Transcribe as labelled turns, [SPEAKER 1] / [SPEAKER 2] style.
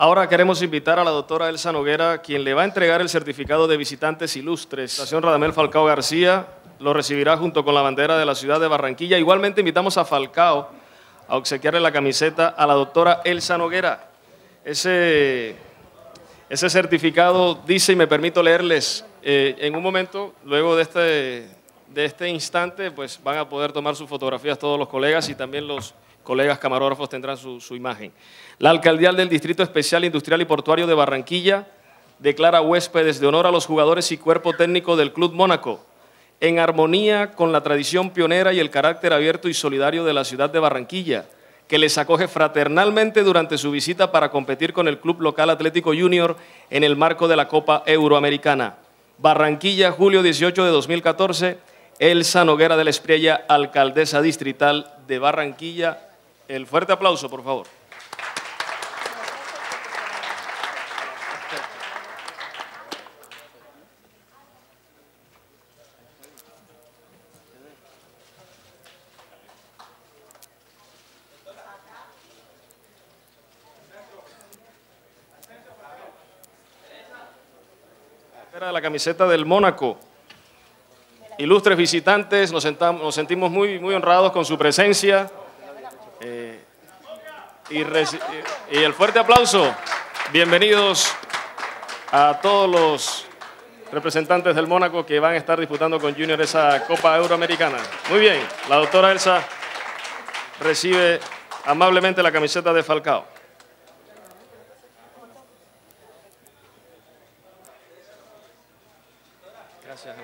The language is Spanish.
[SPEAKER 1] Ahora queremos invitar a la doctora Elsa Noguera, quien le va a entregar el certificado de visitantes ilustres. Estación Radamel Falcao García lo recibirá junto con la bandera de la ciudad de Barranquilla. Igualmente invitamos a Falcao a obsequiarle la camiseta a la doctora Elsa Noguera. Ese, ese certificado dice, y me permito leerles, eh, en un momento, luego de este, de este instante, pues van a poder tomar sus fotografías todos los colegas y también los colegas camarógrafos tendrán su, su imagen. La alcaldía del Distrito Especial Industrial y Portuario de Barranquilla declara huéspedes de honor a los jugadores y cuerpo técnico del Club Mónaco, en armonía con la tradición pionera y el carácter abierto y solidario de la ciudad de Barranquilla, que les acoge fraternalmente durante su visita para competir con el Club Local Atlético Junior en el marco de la Copa Euroamericana. Barranquilla, julio 18 de 2014, Elsa Noguera de la Espriella, alcaldesa distrital de Barranquilla, el fuerte aplauso, por favor. La camiseta del Mónaco. Ilustres visitantes, nos, sentamos- nos sentimos muy, muy honrados con su presencia. Eh, y, y el fuerte aplauso. Bienvenidos a todos los representantes del Mónaco que van a estar disputando con Junior esa Copa Euroamericana. Muy bien, la doctora Elsa recibe amablemente la camiseta de Falcao. Gracias.